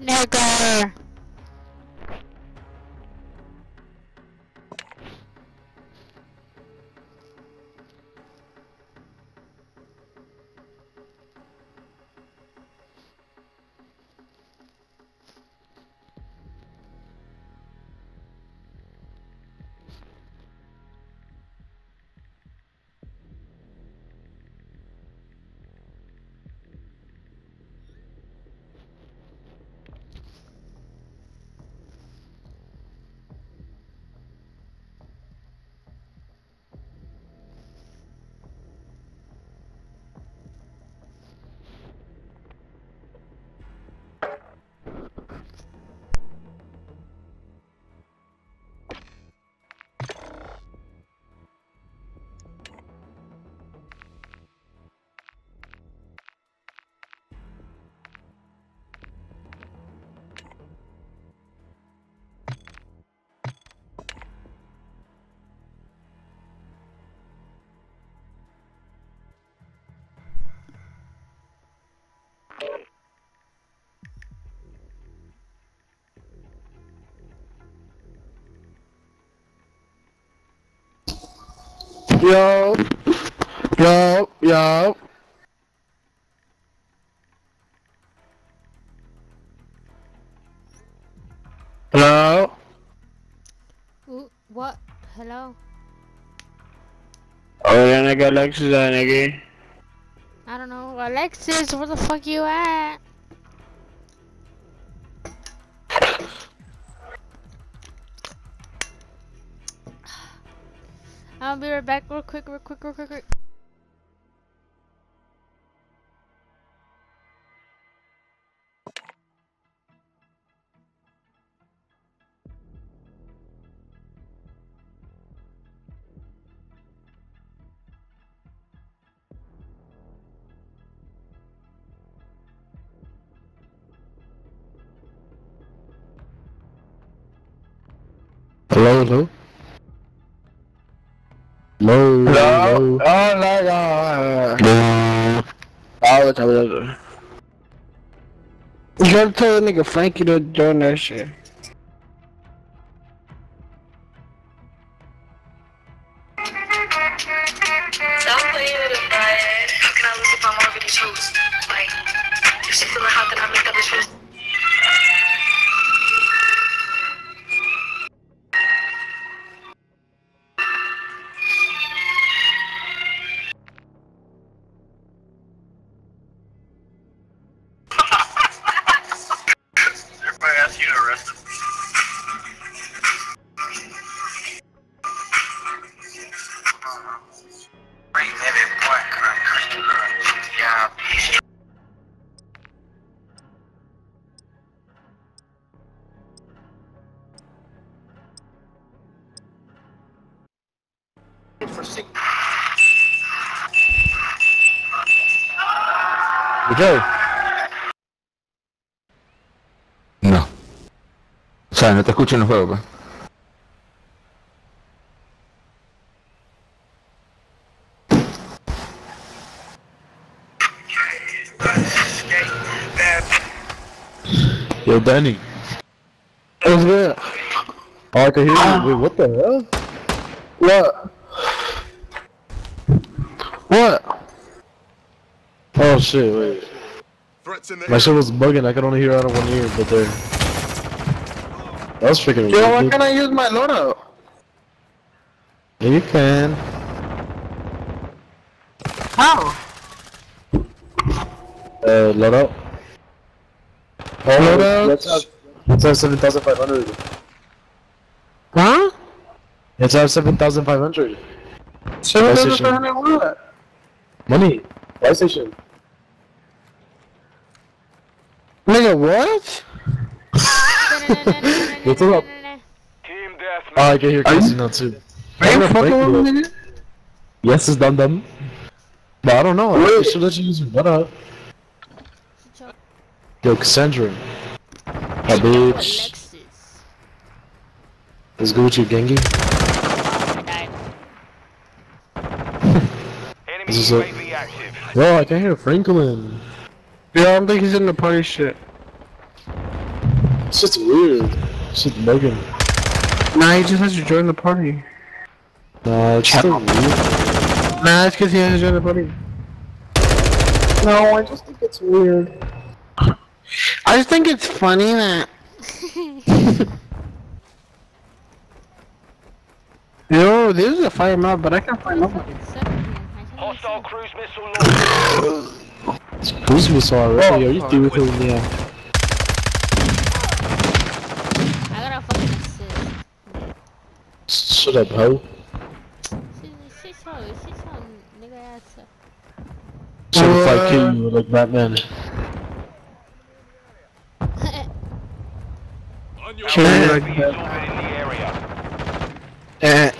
nigger. Yo, yo, yo. Hello? Ooh, what? Hello? Oh, that nigga Alexis, that nigga. I don't know. Alexis, where the fuck you at? I'll be right back real quick, real quick, real quick, real quick. Hello, hello? Hello, hello? Oh, no, no. No. Oh, what's up, what's up? You gotta tell the nigga Frankie to join that shit. ¿Escuchado? No. O sea, no te escucho en el juego, pues. Yo, Danny. What's good? Oh, I can hear you. Wait, what the hell? What? What? Oh shit, wait. Threats in the My shit was bugging. I could only hear out of one ear, but there. That was freaking Yo, why can't I use my loadout? Yeah, you can. How? Uh, load up. Oh, Load up? Let's have, let's have 7,500. Huh? Let's have 7,500. Seven thousand PlayStation. five hundred what? Money. PlayStation. Nigga, what? What's up? Team Oh, I can hear Are you- Casey now too. Are you I'm gonna fucking break with me, nigga? Yes, it's done done. But I don't know. I Wait. should let you use your butt up. Yo, Cassandra. My bitch. Alexis. Let's go with you, Gengi. Died. This is a... Bro, I can hear Franklin. Yeah, I don't think he's in the party shit. It's just weird. It's just Logan. Nah, he just has to join the party. Nah, it's still weird. Nah, it's because he has to join the party. No, I just think it's weird. I just think it's funny that. Yo, this is a fire map, but I can't find nobody. Hostile cruise missile launched. Who's missile already? Are you through with him? Yeah. I got a fucking assist. Shut up, ho. She's, she's so, she's so nigga ass. Certified kill you like Batman. On your Sure, like is that. orbiting the area. Eh,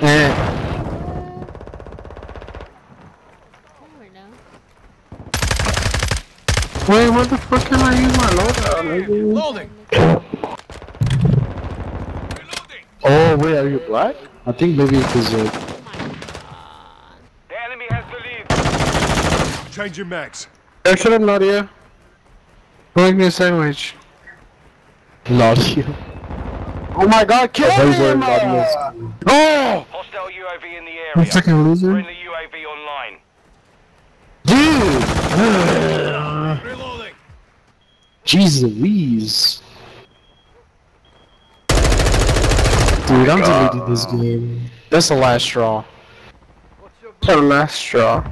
Eh. Over now. Wait, what the fuck can I use my loadout. Loading. Oh, wait, are you black? I think maybe it is uh, Oh my god. The enemy has the lead. Change your mags. Hey, shut up, Nadia. Go make me a sandwich. not you. Oh my god, kill Oh, those him! Nadia's. Oh! Hostile UAV in the You area. fucking loser. Friendly UAV online. Dude! Reloading. Jeez Louise. Dude, I'm deleting this game. That's the last straw. The last straw.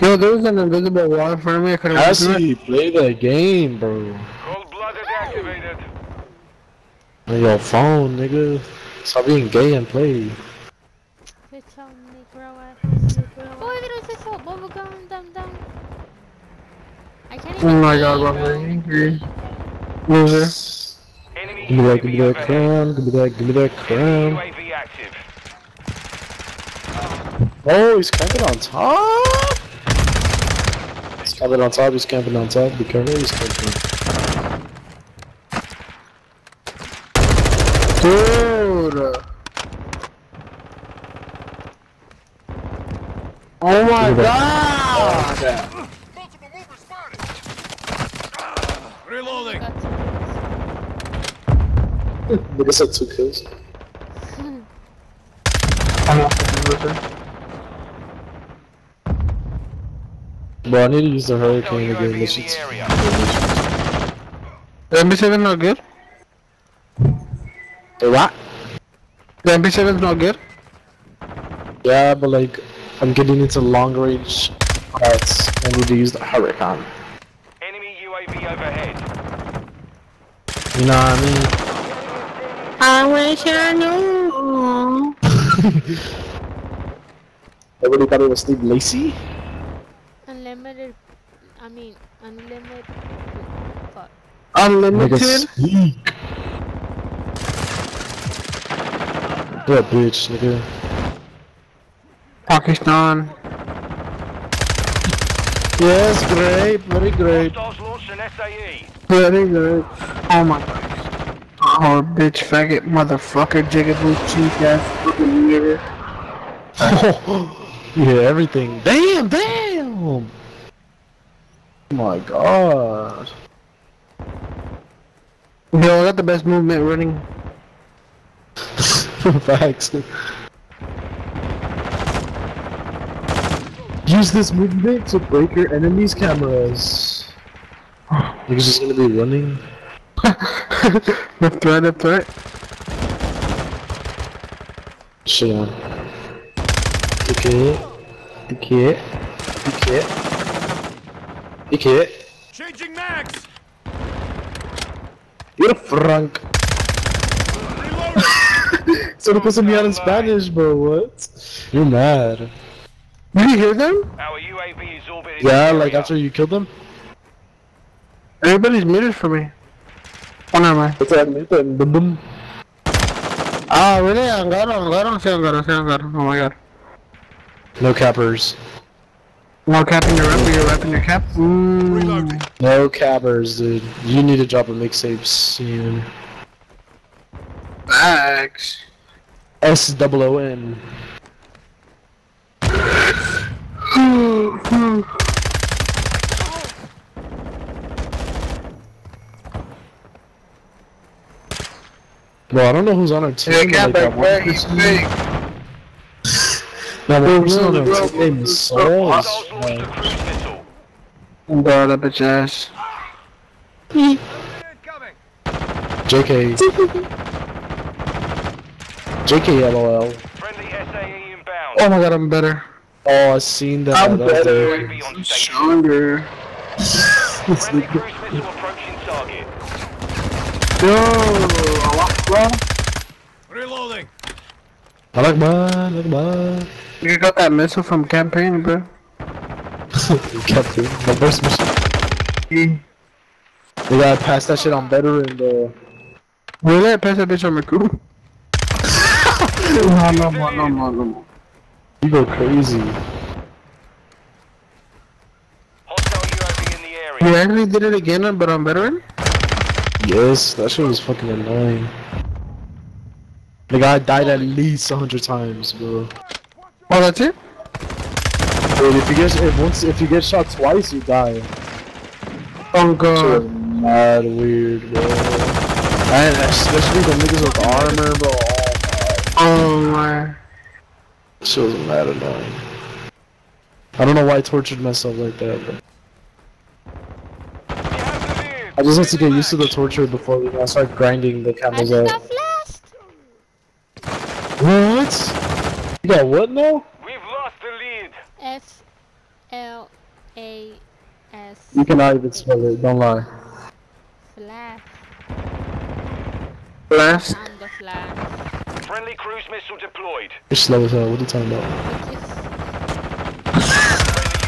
Yo, there was an invisible wall in front of me. I couldn't I get through it. play the game, bro. Cold blooded activated. On your phone, nigga. Stop being gay and play. Bitch on Negro ass. Boy, pero es eso? Bubblegum, dum dum. I can't even Oh my god. I'm very angry. Loser. Give me that, give me that crown, give me that, give me that crown. UAV active. Oh, he's camping on top? He's camping on top, he's camping on top. Be careful, he's camping. Dude. Oh my Look god! Multiple movers spotted. Reloading. Got two Nigga said two kills. I'm a fucking loser. Bro, I need to use the hurricane UAV again. in This the shit's area. The MP7 not good? The what? The MP7's not good? Yeah, but like, I'm getting into long range parts. I need to use the hurricane. Enemy UAV overhead. You know what I mean? I wish I knew. Everybody thought it was Steve Lacey? Unlimited. I mean, unlimited. Fuck. Unlimited? speak. You're bitch, nigga. Pakistan. Yes, great, very great. Hostiles launched an SAE. Very good. Oh my god. Oh, bitch, faggot, motherfucker, jigaboo, cheap ass, fucking nigga. yeah, everything. Damn, damn! Oh my god. Yo, I got the best movement running. Facts. Use this movement to break your enemy's cameras. Niggas just gonna be running. the threat, the threat. Shit on. Okay. Okay. Okay. Okay. Changing mags. You're Frank. Reloading. So to me out in Spanish, bro. What? You're mad. Did you hear them? Our UAV is orbiting Yeah, like area. after you killed them? Everybody's muted for me. Oh, never mind. That's what I meant. Boom, boom. Ah, really? Angaro, Angaro, sí, Angaro, sí, Angaro. Oh my god. No cappers. No capping your rep, you're wrapping your cap? Mm. Reloading. No cappers, dude. You need to drop a mixtape soon. Facts. S double O N. Bro, I don't know who's on our team. Yeah, but, get like, back that one where he's person- fake. That person on our bro, team named bro. Saul. Hostiles launched oh, a cruise missile. Bro, that bitch ass. JK. JK LOL. Friendly SAE inbound. Oh my god, I'm better. Oh, I seen that. I'm that better. I'm stronger. Friendly cruise missile approaching target. Yo, what, bro? Reloading. I like mine, I like mine. You got that missile from campaign, bro. Kept it. My first mission. Yeah. They gotta pass that shit on veteran though. Really? I passed that bitch on Recruit? no, no more, no more, no more. You go crazy. Hostile UAV in the area. You actually did it again, but on veteran? Yes, that shit was fucking annoying. The guy died at least a hundred times, bro. Oh, that's it? Dude, if you get if once if you get shot twice, you die. Oh god. was mad weird, bro. And especially the niggas with armor, bro. Oh my. Shit was mad annoying. I don't know why I tortured myself like that, but You have the lead. I just have to get used to the torture before you know, I start grinding the I camels just out. got flashed. What? You got what now? We've lost the lead. F L A S. You cannot even spell it, don't lie. Flash. Blast. I'm the flash. Friendly cruise missile deployed. You're slow as hell, what are you talking about? Which is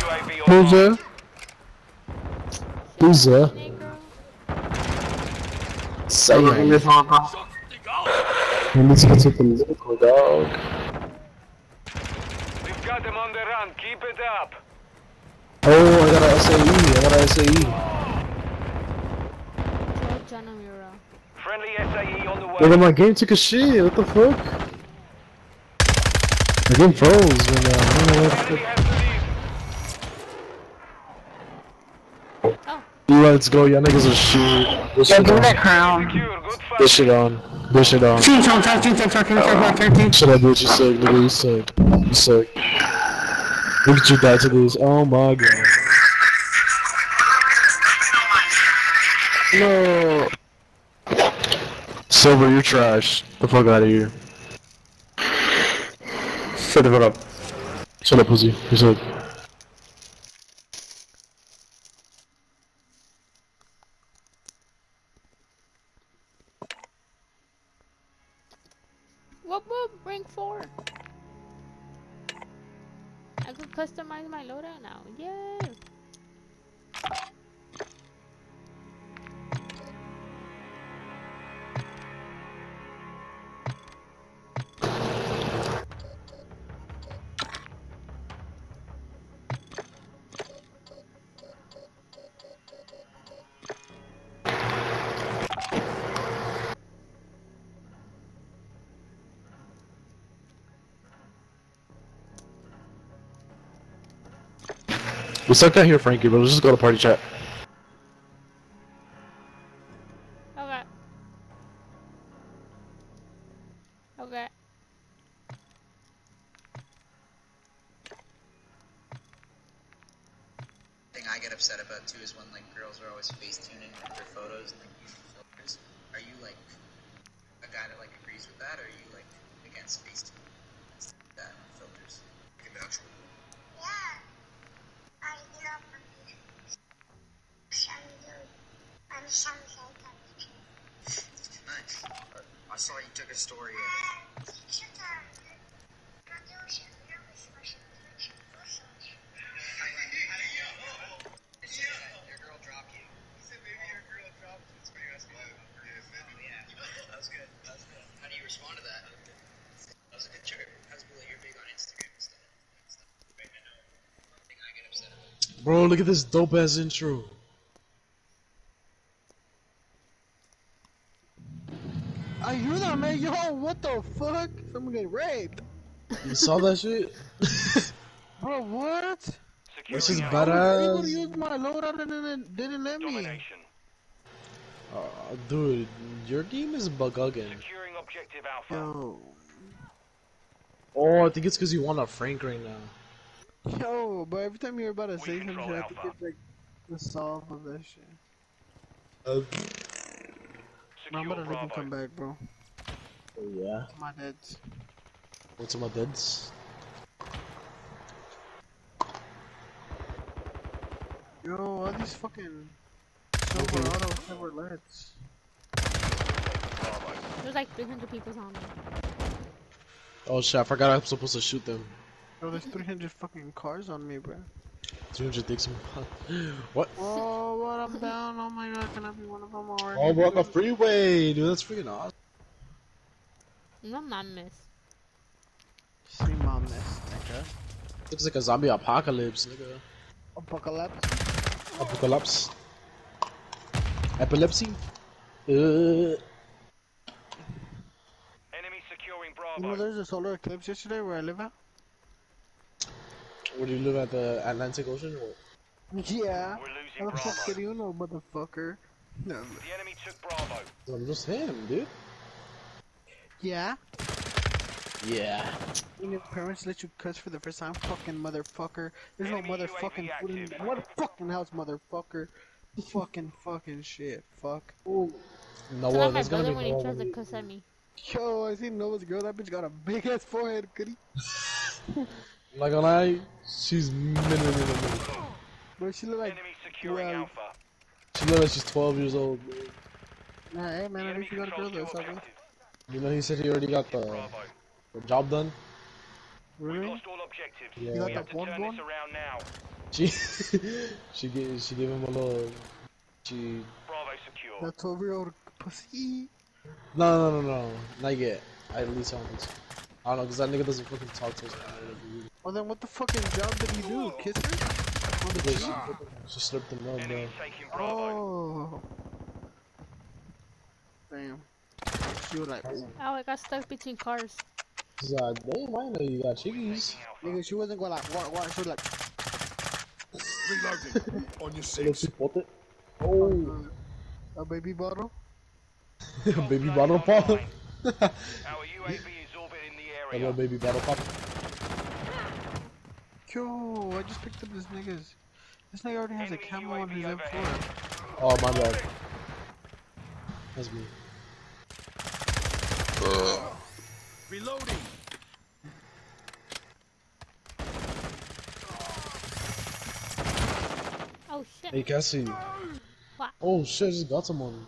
Friendly UAV Who's online. that? Who's that? Negro. Say Oh, in this one, bro. We need to get to political, dog. We've got them on the run. Keep it up. Oh, I got a SAE, I got a SAE. Joe Janamura. Friendly SAE on the Look at way. my game took a shit, what the fuck? The game froze right now, I don't know what the fuck. has the lead. Oh, Let's go, y'all niggas are shit. Good Yeah, shit give me that crown. Secure. Good Good fight. shit on. Good shit on. Team talk, talk, team talk, talk, team talk, talk, talk, team. Shut up, bitch, you suck, nigga, you suck. You suck. Look at you die to this, oh my god. No. Silver, you're trash. The fuck out of here. Shut the fuck up. Shut up, pussy. You suck. We suck out here, Frankie, but let's just go to party chat. Bro, look at this dope ass intro. I hear that, man. Yo, what the fuck? Someone get raped. You saw that shit? Bro, what? Securing This is Alpha. bad I was able to use my loadout and then didn't let me. Uh, dude, your game is bugging. Securing objective Alpha. Yo, Oh, I think it's because you want a Frank right now. Yo, but every time you're about to We say something, control shit, I think Alpha. it's like the solve of that shit. Uh, Bro, I'm Secure about to leave and Bravo. come back, bro. oh, yeah. My dad's. What's on my deads? Yo, all these fucking Silverado Chevrolets. Bravo. There's like 300 people on me. Oh shit, I forgot I'm supposed to shoot them. Yo, there's 300 fucking cars on me, bro. 300 dicks. what? Oh, what? I'm down. Oh my god, can I be one of them already? Oh, we're on the freeway, dude. That's freaking awesome. No mames. See my mess, nigga. Looks like a zombie apocalypse, nigga. Apocalypse. Apocalypse. Epilepsy? Uh, Enemy securing Bravo. You know, Bravo. there's a solar eclipse yesterday where I live at? Where do you live at the Atlantic Ocean? Or? Yeah. We're How losing the fuck Bravo. did you know, motherfucker? No. The enemy took Bravo. I'm just him, dude. Yeah? Yeah. When your parents let you cuss for the first time, fucking motherfucker. There's no Enemy motherfucking UAV food in active. what fucking house, motherfucker. Fucking fucking shit, fuck. No, So well, like my that's gonna brother be when he tries to cuss at me. Yo, I seen Noah's girl. That bitch got a big ass forehead, goody. I'm not gonna lie, she's minute, minute, minute. Bro, she look like. Enemy securing well, Alpha. She looks like she's 12 years old. man. Nah, hey man, I enemy think you got a girl controls though. two It's all good. objectives. You know, he said he already got the, the job done. We've Really? lost all objectives. Yeah. You got We have that to one turn one? around now. She she gave she gave him a little. She Bravo secure. That 12 year old pussy. no no no no not yet. I at least don't think so. I don't know because that nigga doesn't fucking talk to us. Well, then what the fucking job did he do? Kiss her? On the Because cheek? she, she slipped him up, bro. Enemy taking Bravo. Oh. Damn. She was like, ooh. Oh, I got stuck between cars. She's like, damn, I know you got chickies. Nigga, she wasn't going like, what, what? She was like, Reloading. On your Little six. chipotle. Oh. oh, a baby bottle? A baby bottle pop. Our UAV is orbiting the a little baby battle pop. Yo, I just picked up this nigga's. This nigga already has a camo on his M4. Oh, my bad. That's me. Reloading. Oh shit. Hey Cassie. What? Oh shit, I just got someone.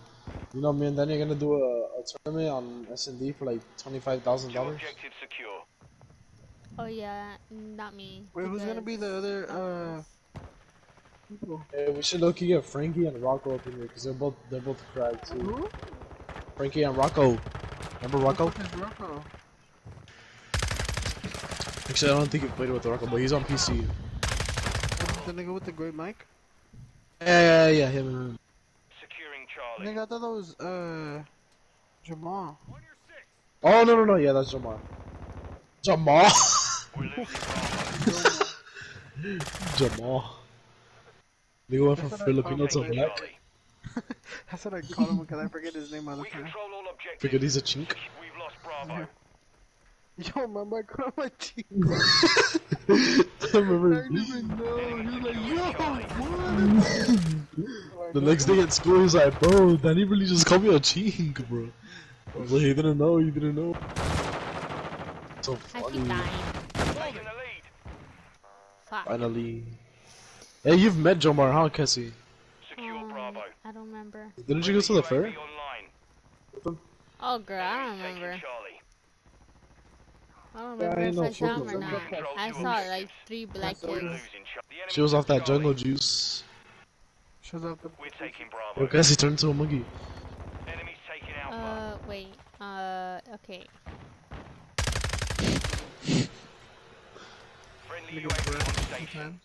You know me and Danny are gonna do a, a tournament on S&D for like $25,000. Oh yeah, not me. Wait, who's gonna be the other, uh, people? Hey, we should look get Frankie and Rocco up in here because they're both they're both cracked too. Who? Frankie and Rocco. Remember Rocco? Who's Rocco? Actually, I don't think you played with Rocco, but he's on PC. The nigga with the great mic? Yeah, yeah, yeah, him. him. Securing Charlie. Nigga, I thought that was, uh, Jamal. Oh no no no, yeah, that's Jamal. Jamal. We're losing Bravo. Jamal. Nigga went from That's what I Filipino to black. Charlie. That's what I call him because I forget his name all the We time. control. Figured he's a chink. We've lost Bravo. Yo, my mic on my cheek. I remember. I didn't even know. He was like, yo, what? The next day at school, he was like, bro, Danny really just called me a chink, bro. I was like, he didn't know, he didn't know. So I funny. keep dying. Taking the lead. Fuck. Finally. Hey, you've met Jomar, huh, Cassie? Secure Um, Bravo. I don't remember. Didn't you go to the UAV fair? Oh girl, I don't remember. I don't Yeah, I remember if I saw him or not. that. I saw like three black We're kids. losing Charlie. The enemy She was off that jungle juice. Shows up the. We're taking Yo, Bravo. Cassie turned into a monkey. Enemy's taking Alpha. Uh, wait. Uh, okay. Friendly Nigga, UAV bro, on station. man. Where's this black kid at?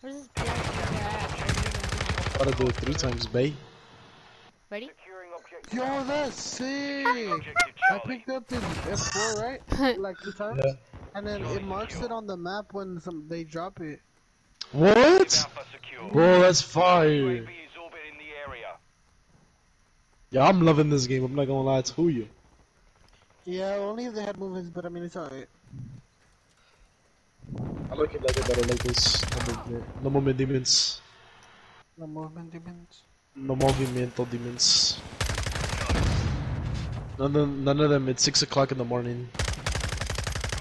Gotta do it three times, bae. Ready? Yo, that's sick. I picked up this F4, right? like two times. Yeah. And then it marks it on the map when some they drop it. What? Bro, that's fire. UAV is orbiting the area. Yeah, I'm loving this game. I'm not gonna lie to you. Yeah, only if they had movements, but I mean, it's alright. I like it like it better like this. No movement, no movement demons. No movement demons. No movimiento demons. None of, none of them. It's six o'clock in the morning.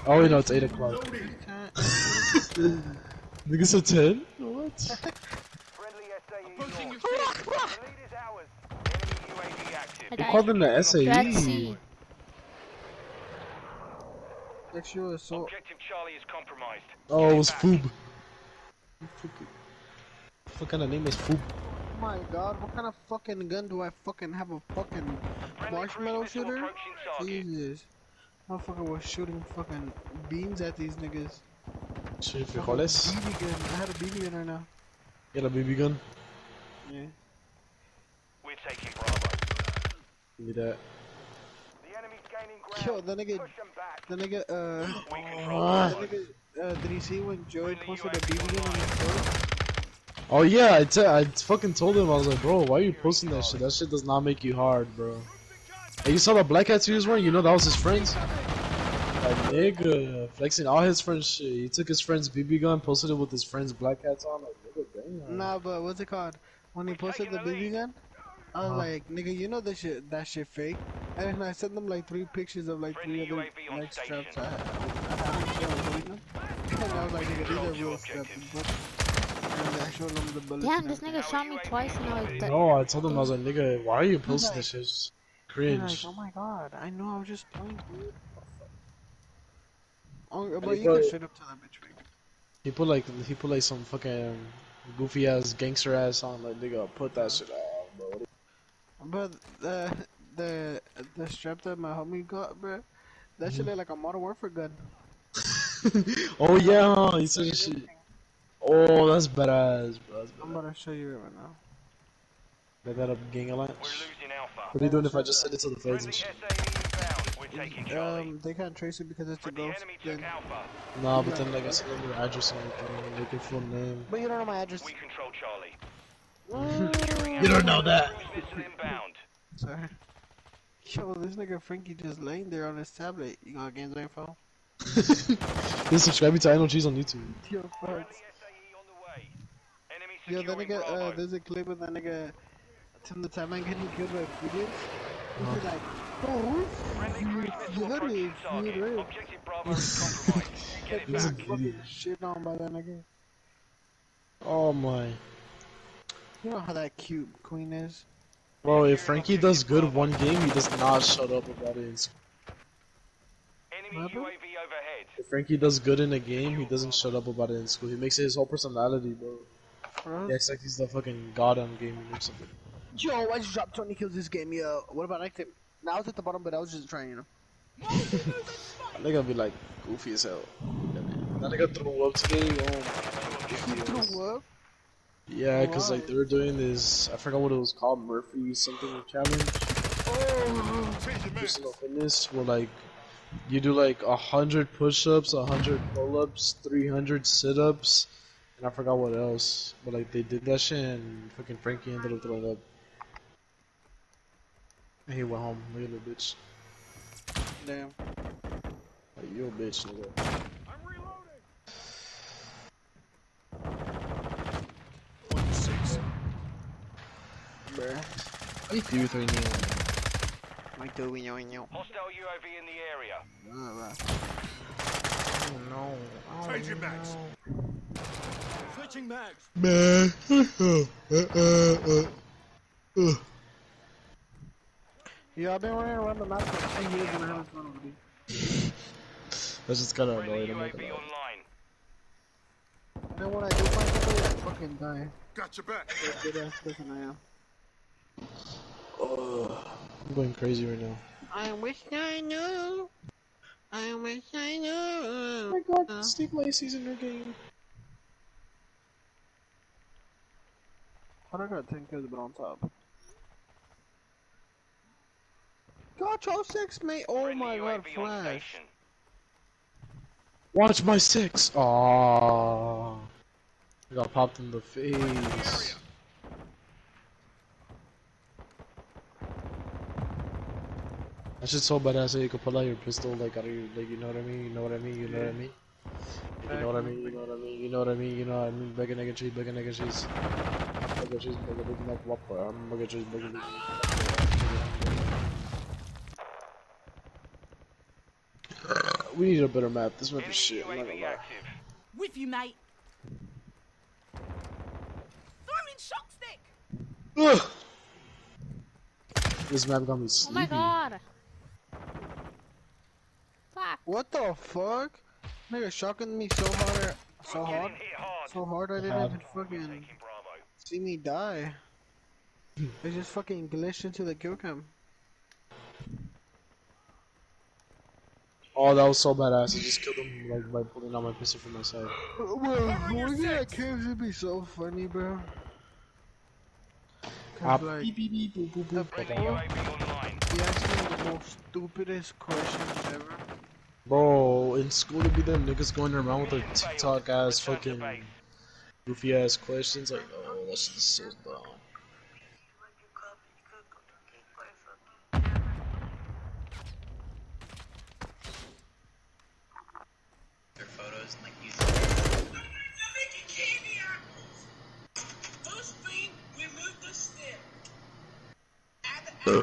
Oh, you know it's eight o'clock. Nigga said ten. What? Friendly SAE them The lead is ours. Enemy UAV active. I They died. called them the That's SAE. C. Next year, so Objective Charlie is compromised. Oh, it was Back. Foob. What kind of name is Foob? Oh my god, what kind of fucking gun do I fucking have a fucking marshmallow shooter? approaching target. Jesus. Motherfucker was shooting fucking beams at these niggas. Shit, I had a frijoles. BB gun. I had a BB gun right now. Get a BB gun. Yeah. We're taking Bravo. Give me that. The enemy's gaining ground. Yo, the nigga, Push them back. The nigga, uh, We Ah. the nigga, uh, did he see when Joey posted a BB gun on his online. story? Oh yeah, I te- I fucking told him I was like, bro, why are you posting that shit? That shit does not make you hard, bro. Hey, you saw the black hats he was wearing? You know that was his friends. That nigga flexing all his friends shit. He took his friend's BB gun, posted it with his friend's black hats on. Like, nigga, damn. Nah, but what's it called? When he posted the BB gun, I was Uh-huh. like, nigga, you know that shit, that shit fake. And then I sent them like three pictures of like three other UAV on like straps I had. I had them. And I was like, nigga, these are real straps. objectives. But and I showed them the. Damn, this nigga shot me twice and I was dead. No, I told him I was like, nigga, why are you posting this shit? It's They're like, cringe. oh my god, I know, I was just playing, dude. Oh, but you can straight up to that bitch, right? He put like he put like some fucking goofy ass gangster ass on. Like, nigga, put that shit out, bro. But the the the strap that my homie got, bro, that Mm-hmm. shit look like a Modern Warfare gun. oh yeah, huh, he said shit. Oh, that's badass, bro. That's I'm badass. about to show you it right now. They got a gang We're alliance. losing Alpha. What are you doing if I just send it to the feds Friendly and shit? SAE inbound. We're taking Charlie. Um, they can't trace it because it's a ghost. enemy took Gun. Nah, but then like I send them your address and everything, like your full name. But you don't know my address. We control Charlie. You don't know that. Cruise missile inbound. Sorry. Yo, this nigga Frankie just laying there on his tablet. You got games info? Then subscribe to I Know Cheese on YouTube. Yo, Friendly fuck. SAE on the way. Enemy Yo, that nigga, uh, there's a clip of that nigga Tim the Tatman getting killed by Fugitive. He's like, oh, you, cruise you missile heard me, you heard Objective Bravo is compromised. Get it He's a shit on by that nigga. Oh my. You know how that cute queen is? Bro, if Frankie does good one game, he does not shut up about it. in. Enemy UAV overhead. If Frankie does good in a game, he doesn't shut up about it in school. He makes it his whole personality, bro. Bro. He acts like he's the fucking god on gaming or something. Yo, I just dropped 20 kills this game, yo. What about next time? Now I was at the bottom, but I was just trying, you know. That nigga be like goofy as hell. Yeah, man. That nigga threw up today. Oh my god. Throw up? Yeah, cause like they were doing this. I forgot what it was called. Murphy something challenge. Oh, Change your mags. Personal fitness. Where like you do like a hundred push-ups, a hundred pull-ups, three hundred sit-ups, and I forgot what else. But like they did that shit, and fucking Frankie ended up throwing up. And he went home. Look at bitch. damn. Like you a bitch, nigga. I'm reloading. On your six. Bruh. How you do three nil? Like the winyo winyo. Hostile UAV in the area. Oh no. Oh, Change your mags. Switching mags. Man. Yeah, I've been running around the map for 10 years and I haven't found nobody. That's just kind of annoying. I'm not UAV gonna lie. online. And then when I do find somebody, I fucking die. Got your back. Good ass person I am. I'm going crazy right now. I wish I knew. I wish I knew. Oh my god, Steve Lacey's in your game. How do I got 10 kills but on top? Got your six, mate. Oh Friendly my god, UAV flash. Watch my six. Aww. I got popped in the face. That shit's so badass that you can pull out your pistol like out of your like you know what I mean, you know what I mean, you know what I mean? You know what I mean, you know what I mean, you know what I mean, you know what I mean, bigger nigga cheese, bigger nigga cheese. Bigger cheese, bigger bigger nigga whopper, I'm bigger cheese, bigger bigger. We need a better map. This map is shit. I'm not gonna UAV lie. active. With you, mate. Throwing shock stick. Ugh. This map got me Oh sleepy. my god. Fuck. What the fuck? Nigga shocking me so hard, so hard, Getting hit hard. so hard I didn't even fucking Taking Bravo. see me die. I just fucking glitched into the kill cam. Oh, that was so badass. I just killed him like by pulling out my pistol from my side. Bro, working at KFC would be so funny, bro. Ah, Cause like, beep, beep, beep, boop, boop, boop. Friendly Ba-da. UAV online. he asked me the most stupidest questions ever. Bro, in school to be them niggas going around with their TikTok ass fucking goofy ass questions like, oh, that's shit is so dumb. Their